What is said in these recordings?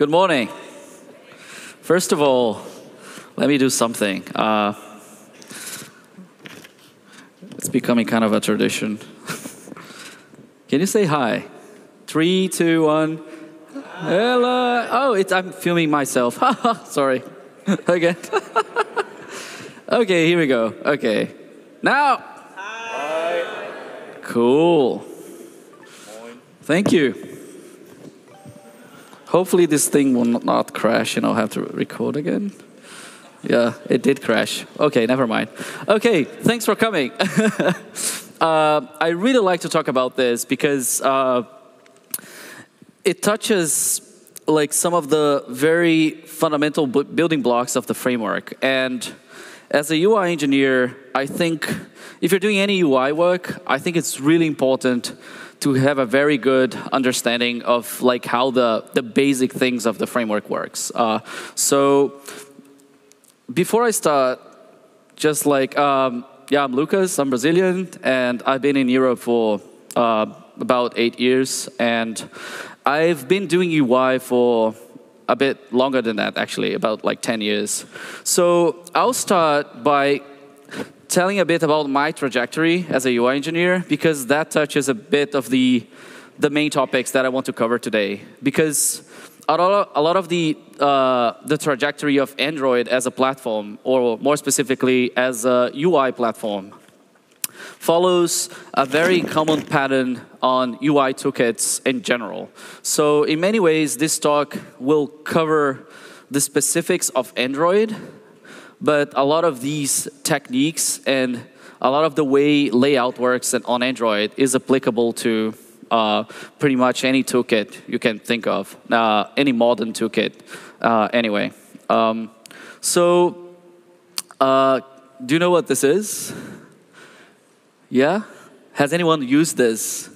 Good morning. First of all, let me do something. Uh, it's becoming kind of a tradition. Can you say hi? Three, two, one. Hello. Oh, it's, I'm filming myself. Sorry. Again. okay, here we go. Okay. Now. Hi. Cool. Thank you. Hopefully this thing will not crash and I'll have to record again. Yeah, it did crash. Okay, never mind. Okay, thanks for coming. uh, I really like to talk about this because uh, it touches like some of the very fundamental building blocks of the framework. And as a UI engineer, I think if you're doing any UI work, I think it's really important to have a very good understanding of like how the, the basic things of the framework works. Uh, so before I start, just like, um, yeah, I'm Lucas, I'm Brazilian, and I've been in Europe for uh, about eight years, and I've been doing UI for a bit longer than that, actually, about like 10 years. So I'll start by telling a bit about my trajectory as a UI engineer because that touches a bit of the, the main topics that I want to cover today. Because a lot, of the, uh, the trajectory of Android as a platform, or more specifically as a UI platform, follows a very common pattern on UI toolkits in general. So in many ways, this talk will cover the specifics of Android, but a lot of these techniques and a lot of the way layout works on Android is applicable to uh, pretty much any toolkit you can think of, uh, any modern toolkit uh, anyway. Um, so, uh, do you know what this is? Yeah? Has anyone used this?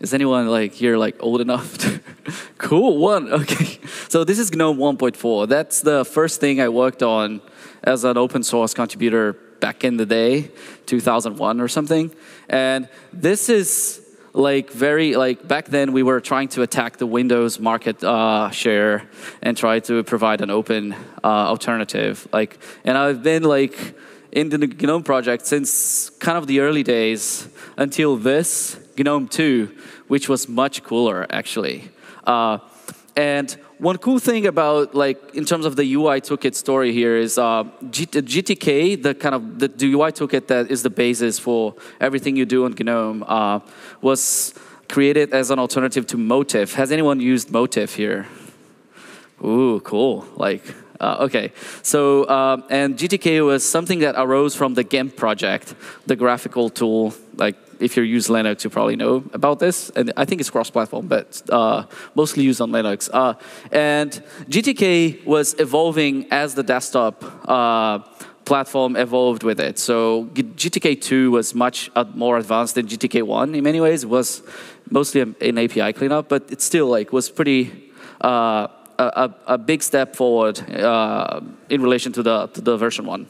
Is anyone like here like old enough? To cool, one, okay. So this is GNOME 1.4. That's the first thing I worked on as an open source contributor back in the day, 2001 or something. And this is like very like back then we were trying to attack the Windows market uh, share and try to provide an open uh, alternative. Like, and I've been like in the GNOME project since kind of the early days until this GNOME 2, which was much cooler actually. Uh, and one cool thing about like in terms of the UI toolkit story here is uh, GTK, the kind of the, the, UI toolkit that is the basis for everything you do on GNOME, uh, was created as an alternative to Motif. Has anyone used Motif here? Ooh, cool. Like, uh, okay. So, um, and GTK was something that arose from the GIMP project, the graphical tool, like if you use Linux, you probably know about this. And I think it's cross-platform, but uh, mostly used on Linux. Uh, and GTK was evolving as the desktop uh, platform evolved with it. So GTK 2 was much uh, more advanced than GTK 1 in many ways. It was mostly an API cleanup, but it still like was pretty uh, a, a, big step forward uh, in relation to the, to the version 1.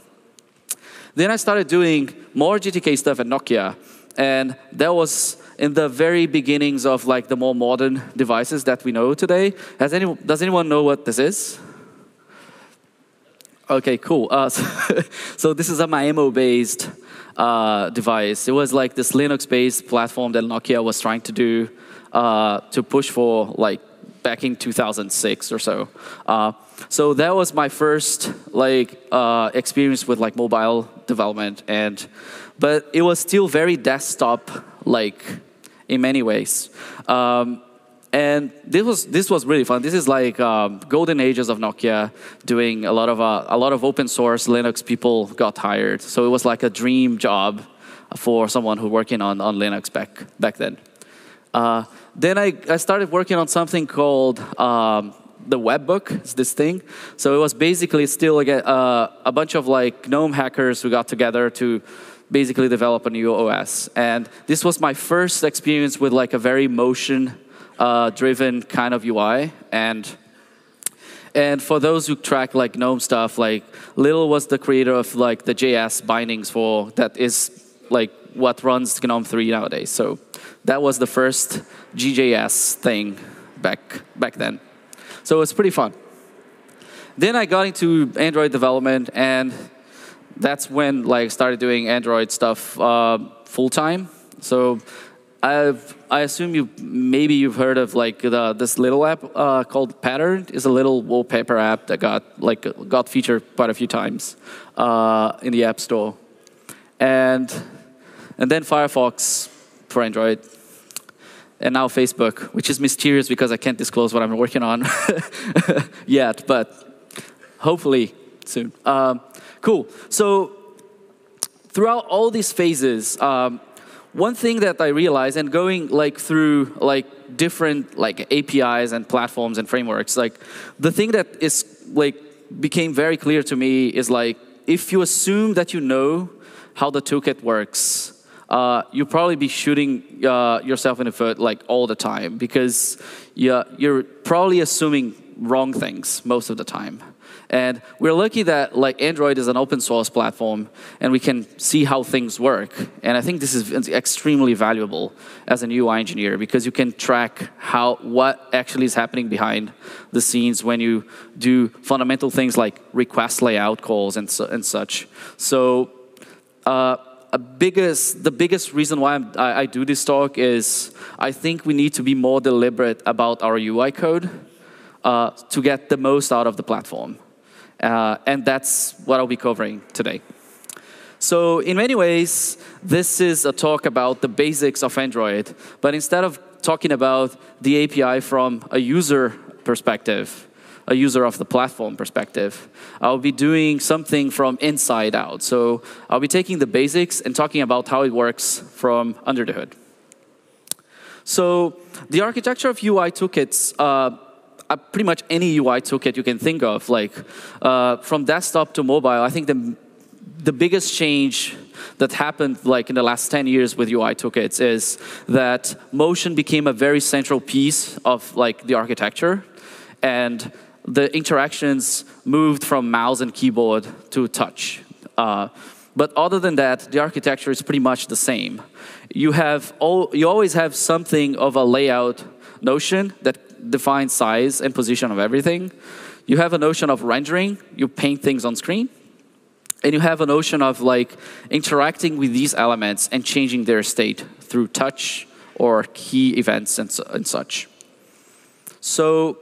Then I started doing more GTK stuff at Nokia. And that was in the very beginnings of like the more modern devices that we know today. Has any, does anyone know what this is? Okay, cool. Uh, so, so, this is a Maemo-based uh, device. It was like this Linux-based platform that Nokia was trying to do uh, to push for like back in 2006 or so. Uh, so that was my first like uh, experience with like mobile development and but it was still very desktop like in many ways. Um, and this was this was really fun. This is like um, golden ages of Nokia, doing a lot of uh, a lot of open source Linux. People got hired, so it was like a dream job for someone who working on on Linux back back then. Uh, then I, I started working on something called um, the webbook. It's this thing. So it was basically still a, uh, a bunch of like GNOME hackers who got together to basically develop a new OS. And this was my first experience with like a very motion uh, driven kind of UI. And and for those who track like GNOME stuff, like Litl was the creator of like the JS bindings for that is like what runs GNOME 3 nowadays. So that was the first GJS thing back back then. So it's pretty fun. Then I got into Android development, and that's when like started doing Android stuff uh, full time. So I've, I assume you maybe you've heard of like the, this little app uh, called Pattrn. is a little wallpaper app that got like got featured quite a few times uh, in the App Store, and and then Firefox for Android, and now Facebook, which is mysterious because I can't disclose what I'm working on yet, but hopefully soon. Um, cool. So throughout all these phases. Um, one thing that I realized, and going like through like different like APIs and platforms and frameworks, like the thing that is like became very clear to me is like if you assume that you know how the toolkit works, uh, you'll probably be shooting uh, yourself in the foot like all the time because yeah, you're probably assuming wrong things most of the time. And we're lucky that like Android is an open source platform and we can see how things work. And I think this is extremely valuable as an UI engineer because you can track how what actually is happening behind the scenes when you do fundamental things like request layout calls and, su and such. So uh, biggest, the biggest reason why I, I do this talk is I think we need to be more deliberate about our UI code uh, to get the most out of the platform. Uh, and that's what I'll be covering today. So in many ways, this is a talk about the basics of Android. But instead of talking about the API from a user perspective, a user of the platform perspective, I'll be doing something from inside out. So I'll be taking the basics and talking about how it works from under the hood. So the architecture of UI toolkits uh, pretty much any UI toolkit you can think of, like uh, from desktop to mobile. I think the the biggest change that happened like in the last 10 years with UI toolkits is that motion became a very central piece of like the architecture and the interactions moved from mouse and keyboard to touch. Uh, but other than that, the architecture is pretty much the same. You have all, you always have something of a layout notion that define size and position of everything. You have a notion of rendering, you paint things on screen. And you have a notion of like interacting with these elements and changing their state through touch or key events and, and such. So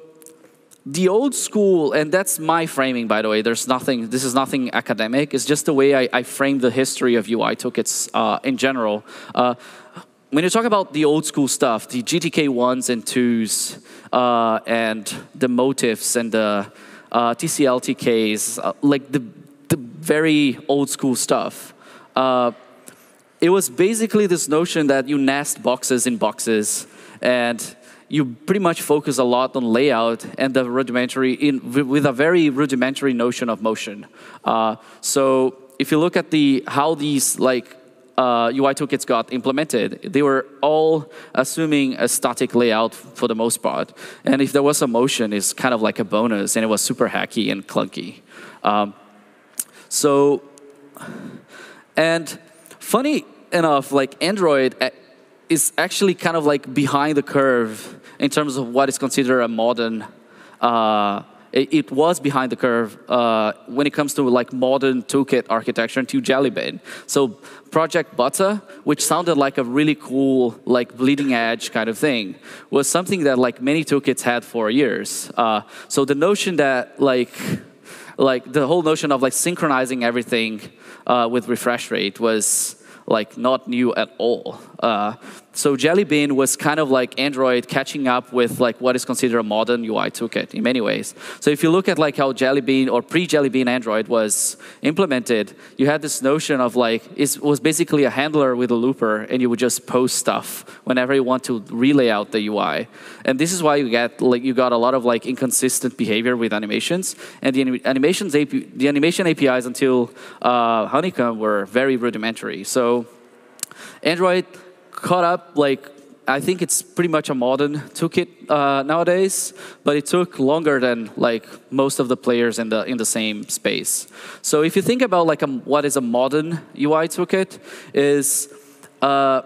the old school, and that's my framing, by the way. There's nothing. This is nothing academic. It's just the way I, I frame the history of UI toolkits uh, in general. Uh, when you talk about the old school stuff, the GTK ones and twos, uh, and the motifs and the uh, TCL uh, like the, the very old school stuff, uh, it was basically this notion that you nest boxes in boxes and you pretty much focus a lot on layout and the rudimentary, in, with a very rudimentary notion of motion. Uh, so if you look at the how these like uh, UI toolkits got implemented, they were all assuming a static layout for the most part. And if there was a motion, it's kind of like a bonus, and it was super hacky and clunky. Um, so, and funny enough, like Android eh, is actually kind of like behind the curve in terms of what is considered a modern uh, it, it was behind the curve uh, when it comes to like modern toolkit architecture into Jelly Bean. So Project Butter, which sounded like a really cool, like bleeding edge kind of thing, was something that like many toolkits had for years. Uh, so the notion that like like the whole notion of like synchronizing everything uh, with refresh rate was like not new at all. Uh, so Jelly Bean was kind of like Android catching up with like what is considered a modern UI toolkit in many ways. So if you look at like how Jelly Bean or pre-Jelly Bean Android was implemented, you had this notion of like it was basically a handler with a looper, and you would just post stuff whenever you want to relay out the UI. And this is why you get like you got a lot of like inconsistent behavior with animations, and the animations the animation APIs until uh, Honeycomb were very rudimentary. So Android caught up like I think it's pretty much a modern toolkit uh, nowadays, but it took longer than like most of the players in the in the same space. So if you think about like a, what is a modern UI toolkit, is uh,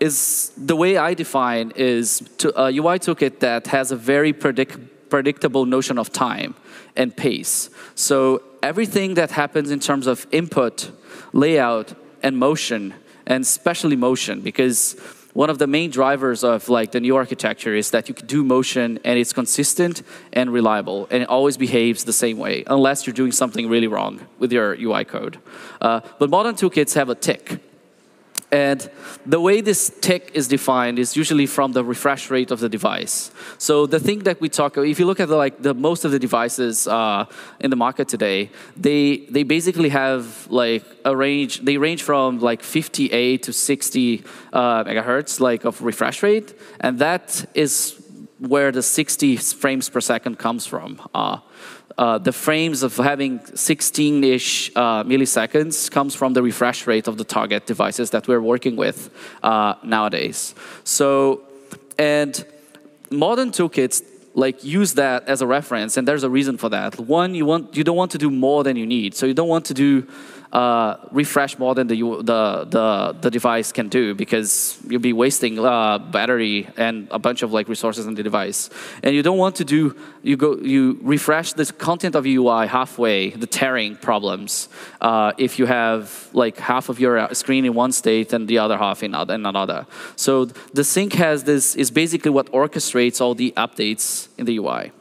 is the way I define is to, a UI toolkit that has a very predict predictable notion of time and pace. So everything that happens in terms of input, layout, and motion, and especially motion, because one of the main drivers of like the new architecture is that you can do motion and it's consistent and reliable and it always behaves the same way unless you're doing something really wrong with your UI code. Uh, but modern toolkits have a tick and the way this tick is defined is usually from the refresh rate of the device. So the thing that we talk, if you look at the, like the most of the devices uh, in the market today, they they basically have like a range. They range from like 58 to 60 uh, megahertz like of refresh rate, and that is where the 60 frames per second comes from. Uh, uh, the frames of having 16-ish uh, milliseconds comes from the refresh rate of the target devices that we're working with uh, nowadays. So, and modern toolkits like use that as a reference, and there's a reason for that. One, you want you don't want to do more than you need, so you don't want to do uh, refresh more than the, the, the, the, device can do because you'll be wasting uh, battery and a bunch of like resources on the device. And you don't want to do, you, go, you refresh the content of UI halfway, the tearing problems, uh, if you have like half of your uh, screen in one state and the other half in, in another. So the sync has this, is basically what orchestrates all the updates in the UI.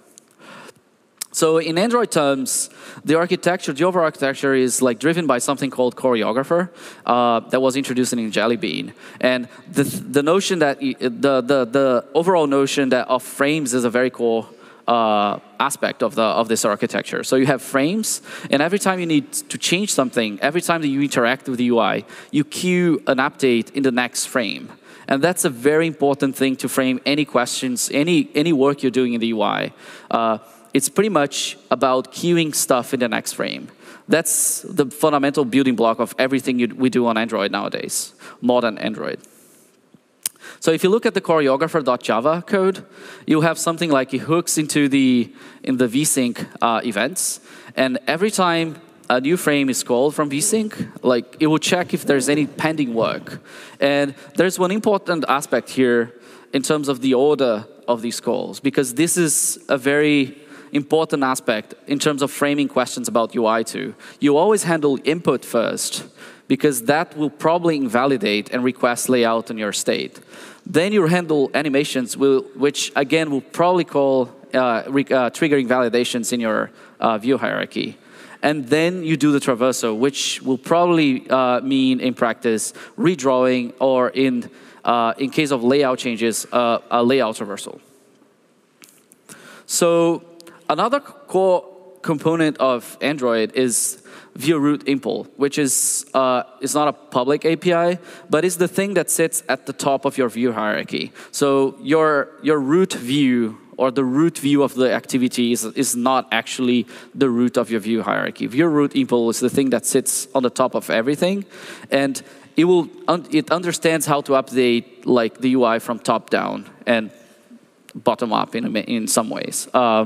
So in Android terms, the architecture, the overall architecture is like driven by something called choreographer uh, that was introduced in Jelly Bean. And the, the notion that, the, the, the overall notion that of frames is a very core uh, aspect of, the, of this architecture. So you have frames, and every time you need to change something, every time that you interact with the UI, you queue an update in the next frame. And that's a very important thing to frame any questions, any, any work you're doing in the UI. Uh, it's pretty much about queuing stuff in the next frame. That's the fundamental building block of everything you, we do on Android nowadays, modern Android. So if you look at the choreographer.java code, you have something like it hooks into the in the vsync uh, events, and every time a new frame is called from vsync, like it will check if there's any pending work. And there's one important aspect here in terms of the order of these calls, because this is a very important aspect in terms of framing questions about UI2. You always handle input first because that will probably invalidate and request layout in your state. Then you handle animations, will, which again will probably call uh, uh, triggering validations in your uh, view hierarchy. And then you do the traversal, which will probably uh, mean in practice redrawing or in, uh, in case of layout changes, uh, a layout traversal. So Another core component of Android is view root impl, which is, uh, not a public API, but is the thing that sits at the top of your view hierarchy. So your, your root view or the root view of the activity is, is not actually the root of your view hierarchy. View root impl is the thing that sits on the top of everything, and it will it understands how to update like the UI from top down and bottom up in in some ways. Uh,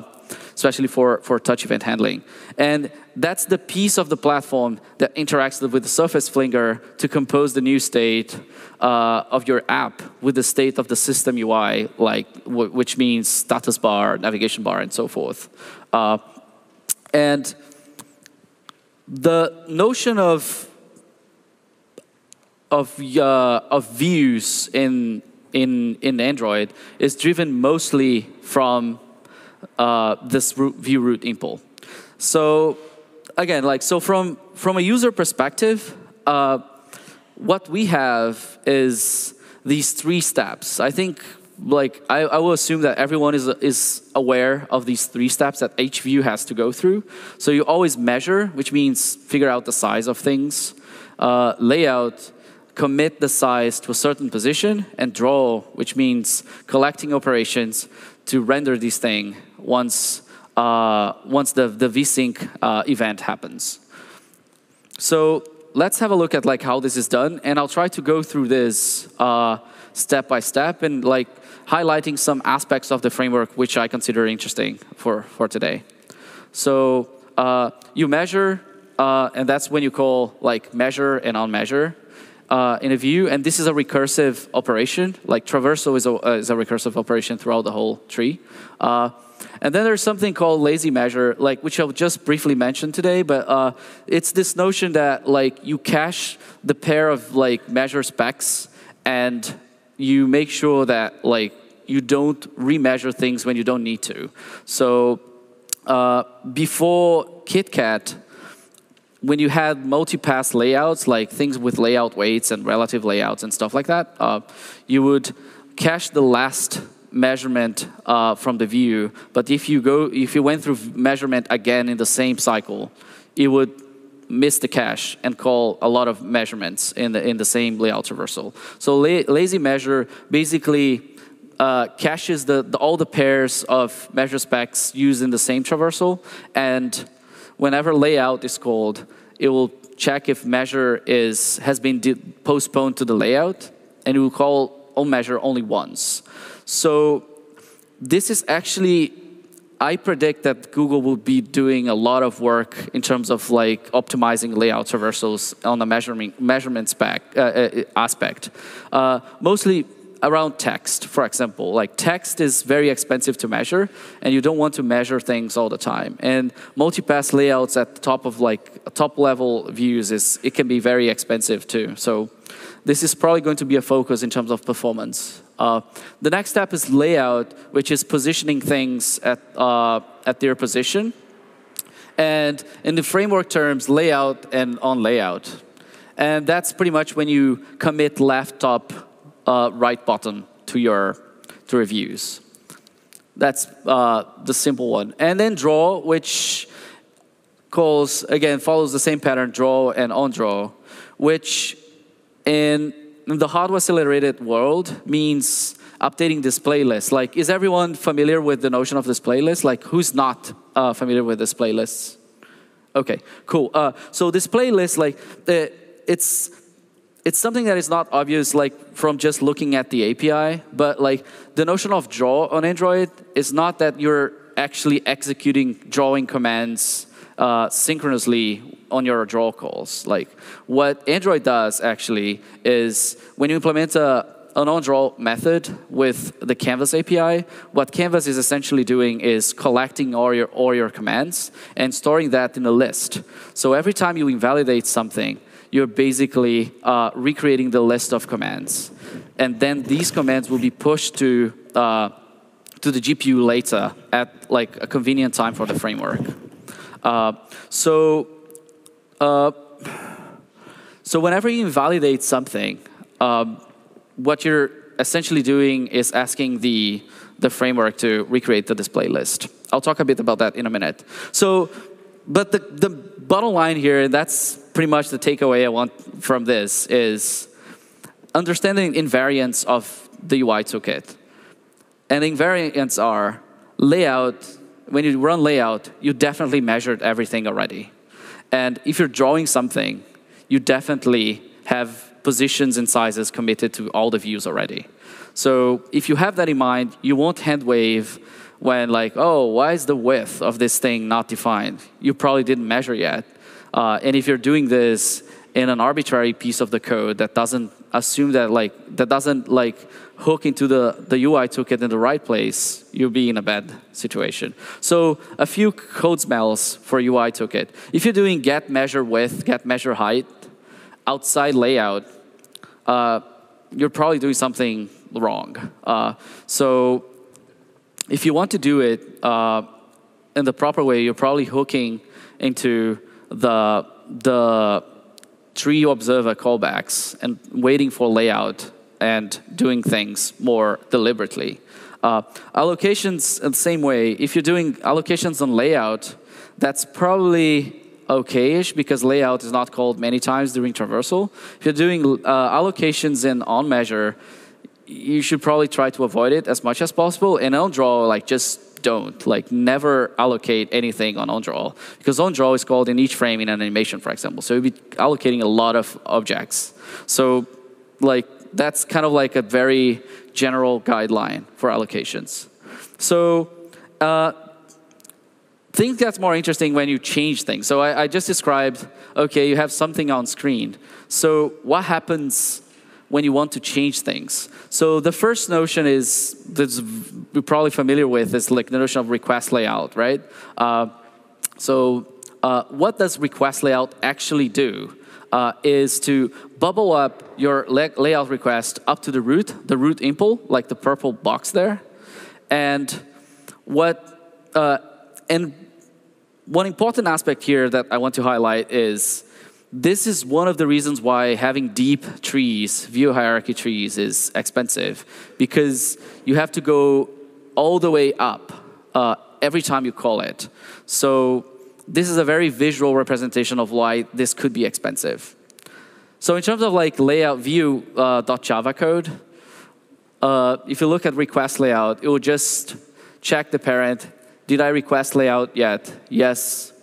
especially for, for touch event handling. And that's the piece of the platform that interacts with the Surface Flinger to compose the new state uh, of your app with the state of the system UI, like which means status bar, navigation bar, and so forth. Uh, and the notion of of uh, of views in in in Android is driven mostly from uh, this root, view root impl. So again, like so from from a user perspective, uh, what we have is these three steps. I think like I, I, will assume that everyone is is aware of these three steps that each view has to go through. So you always measure, which means figure out the size of things, uh, layout, commit the size to a certain position, and draw, which means collecting operations to render this thing once, uh, once the, the vsync uh, event happens. So let's have a look at like how this is done, and I'll try to go through this uh, step by step and like highlighting some aspects of the framework which I consider interesting for, for today. So uh, you measure, uh, and that's when you call like measure and onMeasure uh, in a view, and this is a recursive operation. Like traversal is a, uh, is a recursive operation throughout the whole tree. And then there's something called lazy measure, like which I'll just briefly mention today. But uh, it's this notion that like you cache the pair of like measure specs, and you make sure that like you don't remeasure things when you don't need to. So uh, before KitKat, when you had multi-pass layouts, like things with layout weights and relative layouts and stuff like that, uh, you would cache the last measurement uh, from the view. But if you go, if you went through measurement again in the same cycle, it would miss the cache and call a lot of measurements in the in the same layout traversal. So la lazy measure basically uh, caches the, the, all the pairs of measure specs used in the same traversal, and whenever layout is called, it will check if measure is has been postponed to the layout, and it will call on measure only once. So this is actually, I predict that Google will be doing a lot of work in terms of like optimizing layout traversals on the measurement spec, uh, uh, aspect. Uh, mostly around text, for example. Like text is very expensive to measure, and you don't want to measure things all the time. And multi-pass layouts at the top of like top level views is it can be very expensive too. So this is probably going to be a focus in terms of performance. Uh, the next step is layout, which is positioning things at, uh, at their position. And in the framework terms, layout and on layout. And that's pretty much when you commit left top, uh, right bottom to your, to reviews. That's uh, the simple one. And then draw, which calls, again, follows the same pattern, draw and on draw, which in the hardware accelerated world means updating display list. Like, is everyone familiar with the notion of display list? Like, who's not uh, familiar with display list? Okay, cool. Uh, so display list, like, uh, it's it's something that is not obvious, like from just looking at the API. But like the notion of draw on Android is not that you're actually executing drawing commands uh, synchronously on your draw calls. Like what Android does actually is when you implement a, an on-draw method with the Canvas API, what Canvas is essentially doing is collecting all your, all your commands and storing that in a list. So every time you invalidate something, you're basically uh, recreating the list of commands. And then these commands will be pushed to, uh, to the GPU later at like a convenient time for the framework. Uh, so, uh, so whenever you invalidate something, um, what you're essentially doing is asking the, the framework to recreate the display list. I'll talk a bit about that in a minute. So, but the, the bottom line here, and that's pretty much the takeaway I want from this, is understanding invariants of the UI toolkit. And invariants are layout, when you run layout, you definitely measured everything already. And if you're drawing something, you definitely have positions and sizes committed to all the views already. So if you have that in mind, you won't hand wave when like, oh, why is the width of this thing not defined? You probably didn't measure yet. Uh, and if you're doing this in an arbitrary piece of the code that doesn't assume that like, that doesn't like hook into the, the UI toolkit in the right place, you'll be in a bad situation. So a few code smells for UI toolkit. If you're doing get measure width, get measure height, outside layout, uh, you're probably doing something wrong. Uh, so if you want to do it uh, in the proper way, you're probably hooking into the, the tree observer callbacks and waiting for layout and doing things more deliberately. Uh, allocations in the same way, if you're doing allocations on layout, that's probably okay-ish because layout is not called many times during traversal. If you're doing uh, allocations in on measure, you should probably try to avoid it as much as possible. And on draw, like just don't. Like never allocate anything on on draw because on draw is called in each frame in an animation, for example. So you'll be allocating a lot of objects. So like that's kind of like a very general guideline for allocations. So uh, things get more interesting when you change things. So I, I, just described, okay, you have something on screen. So what happens when you want to change things. So the first notion is that you're probably familiar with is like the notion of request layout, right? Uh, so uh, what does request layout actually do? Uh, is to bubble up your layout request up to the root, the root impl, like the purple box there. And what uh, and one important aspect here that I want to highlight is this is one of the reasons why having deep trees, view hierarchy trees, is expensive because you have to go all the way up uh, every time you call it. So this is a very visual representation of why this could be expensive. So in terms of like layout view uh, .java code, uh, if you look at request layout, it will just check the parent. Did I request layout yet? Yes.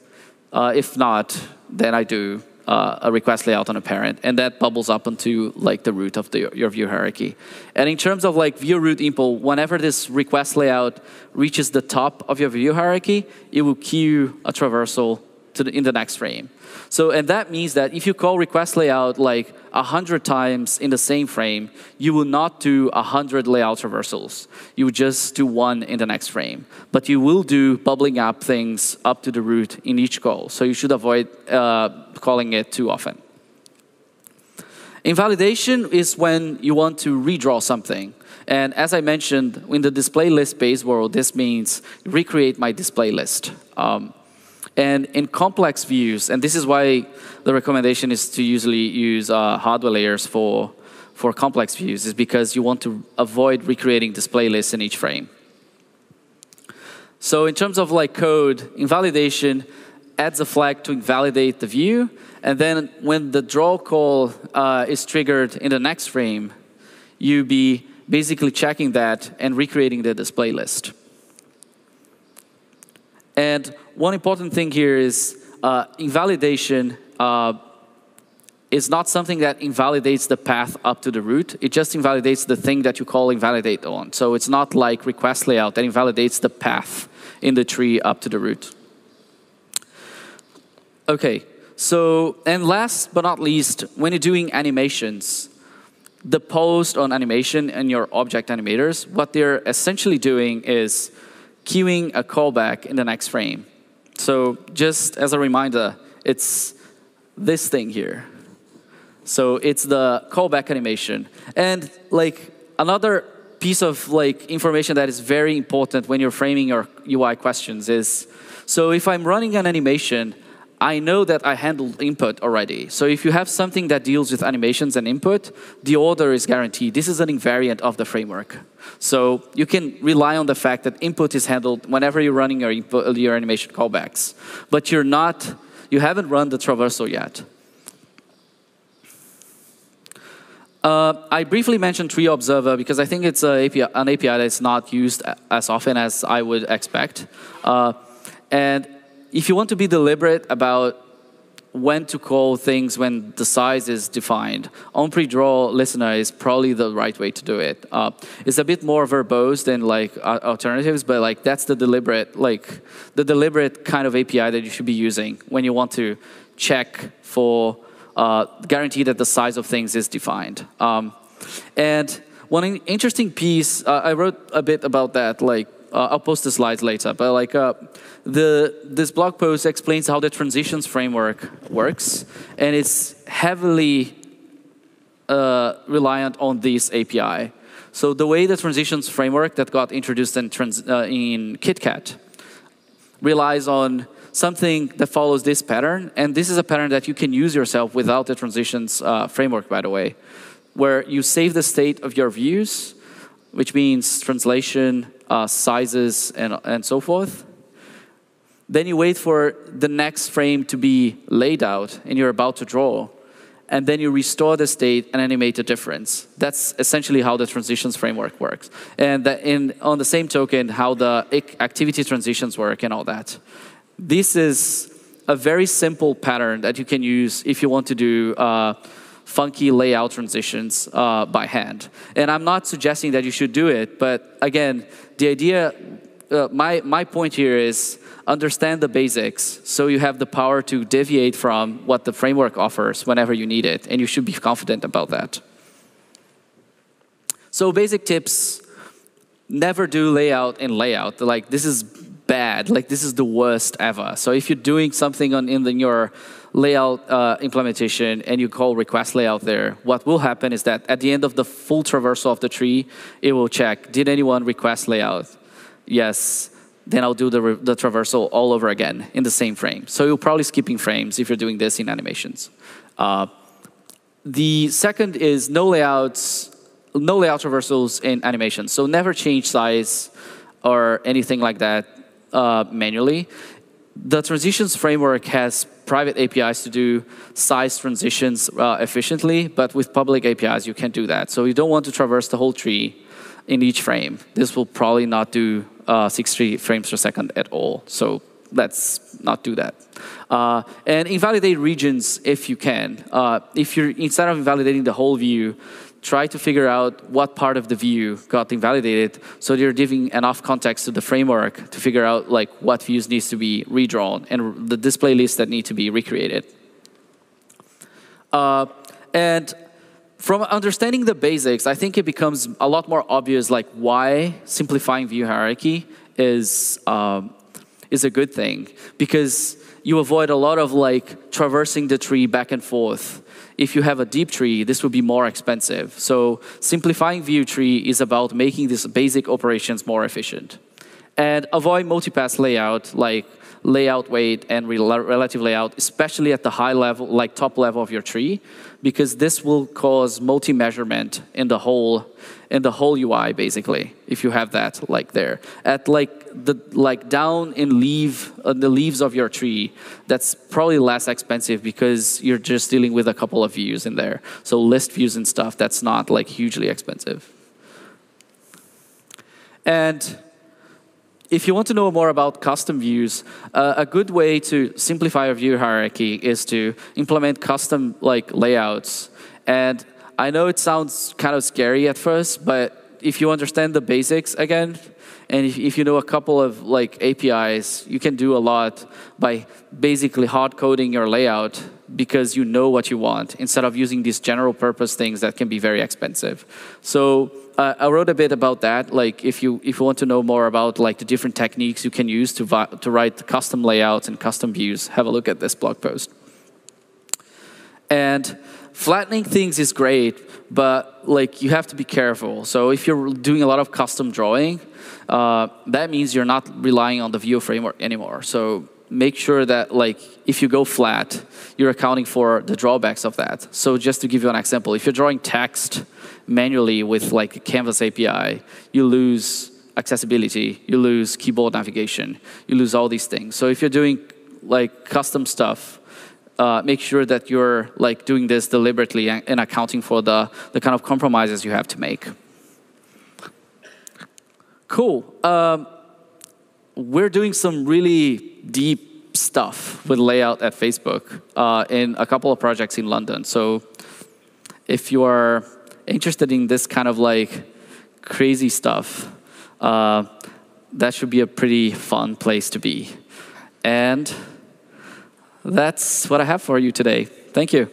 Uh, if not, then I do uh, a request layout on a parent, and that bubbles up onto like the root of the, your view hierarchy. And in terms of like view root impl, whenever this request layout reaches the top of your view hierarchy, it will queue a traversal to the, in the next frame. So, and that means that if you call request layout like a hundred times in the same frame, you will not do a hundred layout traversals. You just do one in the next frame. But you will do bubbling up things up to the root in each call. So you should avoid uh, calling it too often. Invalidation is when you want to redraw something. And as I mentioned, in the display list based world, this means recreate my display list. Um, and in complex views, and this is why the recommendation is to usually use uh, hardware layers for, for complex views, is because you want to avoid recreating display lists in each frame. So in terms of like code, invalidation adds a flag to invalidate the view, and then when the draw call uh, is triggered in the next frame, you be basically checking that and recreating the display list. And one important thing here is uh, invalidation uh, is not something that invalidates the path up to the root. It just invalidates the thing that you call invalidate on. So it's not like request layout that invalidates the path in the tree up to the root. Okay, so, and last but not least, when you're doing animations, the post on animation and your object animators, what they're essentially doing is queuing a callback in the next frame. So just as a reminder, it's this thing here. So it's the callback animation. And like another piece of like information that is very important when you're framing your UI questions is, so if I'm running an animation, I know that I handled input already. So if you have something that deals with animations and input, the order is guaranteed. This is an invariant of the framework. So you can rely on the fact that input is handled whenever you're running your, input, your animation callbacks. But you're not, you haven't run the traversal yet. Uh, I briefly mentioned Tree Observer because I think it's API, an API that's not used as often as I would expect. Uh, and if you want to be deliberate about when to call things when the size is defined, on pre-draw listener is probably the right way to do it. Uh, it's a bit more verbose than like uh, alternatives, but like that's the deliberate, like the deliberate kind of API that you should be using when you want to check for uh, guarantee that the size of things is defined. Um, and one interesting piece, uh, I wrote a bit about that, like uh, I'll post the slides later, but like uh, the this blog post explains how the transitions framework works, and it's heavily uh, reliant on this API. So the way the transitions framework that got introduced in, trans, uh, in KitKat relies on something that follows this pattern, and this is a pattern that you can use yourself without the transitions uh, framework, by the way, where you save the state of your views, which means translation, uh, sizes, and, and so forth. Then you wait for the next frame to be laid out and you're about to draw. And then you restore the state and animate the difference. That's essentially how the transitions framework works. And in, on the same token, how the activity transitions work and all that. This is a very simple pattern that you can use if you want to do uh, funky layout transitions uh, by hand. And I'm not suggesting that you should do it, but again, the idea, uh, my, my point here is understand the basics so you have the power to deviate from what the framework offers whenever you need it, and you should be confident about that. So basic tips, never do layout in layout. Like this is bad, like this is the worst ever. So if you're doing something on, in, the, in your layout uh, implementation and you call request layout there, what will happen is that at the end of the full traversal of the tree, it will check, did anyone request layout? Yes, then I'll do the, the traversal all over again in the same frame. So you're probably skipping frames if you're doing this in animations. Uh, the second is no layouts no layout traversals in animation. So never change size or anything like that uh, manually. The transitions framework has private APIs to do size transitions uh, efficiently, but with public APIs, you can't do that. So you don't want to traverse the whole tree in each frame. This will probably not do uh, 60 frames per second at all. So let's not do that. Uh, and invalidate regions if you can. Uh, if you're instead of invalidating the whole view, try to figure out what part of the view got invalidated so you're giving enough context to the framework to figure out like what views needs to be redrawn and the display lists that need to be recreated. Uh, and from understanding the basics, I think it becomes a lot more obvious like why simplifying view hierarchy is, um, is a good thing because you avoid a lot of like traversing the tree back and forth if you have a deep tree, this would be more expensive. So simplifying view tree is about making these basic operations more efficient. And avoid multipass layout like layout weight and relative layout, especially at the high level, like top level of your tree, because this will cause multi-measurement in the whole in the whole UI basically. If you have that like there at like the like down in leaf uh, the leaves of your tree, that's probably less expensive because you're just dealing with a couple of views in there. So list views and stuff that's not like hugely expensive. And if you want to know more about custom views, uh, a good way to simplify your view hierarchy is to implement custom like layouts. And I know it sounds kind of scary at first, but if you understand the basics again, and if, if, you know a couple of like APIs, you can do a lot by basically hard coding your layout because you know what you want instead of using these general purpose things that can be very expensive. So uh, I wrote a bit about that. Like if you if you want to know more about like the different techniques you can use to to write custom layouts and custom views, have a look at this blog post. And flattening things is great, but like you have to be careful. So if you're doing a lot of custom drawing, uh, that means you're not relying on the view framework anymore. So make sure that like if you go flat, you're accounting for the drawbacks of that. So just to give you an example, if you're drawing text manually with like a Canvas API, you lose accessibility, you lose keyboard navigation, you lose all these things. So if you're doing like custom stuff, uh, make sure that you're like doing this deliberately and, accounting for the, the kind of compromises you have to make. Cool. Um, we're doing some really deep stuff with layout at Facebook uh, in a couple of projects in London. So if you are interested in this kind of like crazy stuff, uh, that should be a pretty fun place to be. And that's what I have for you today. Thank you.